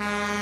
Bye.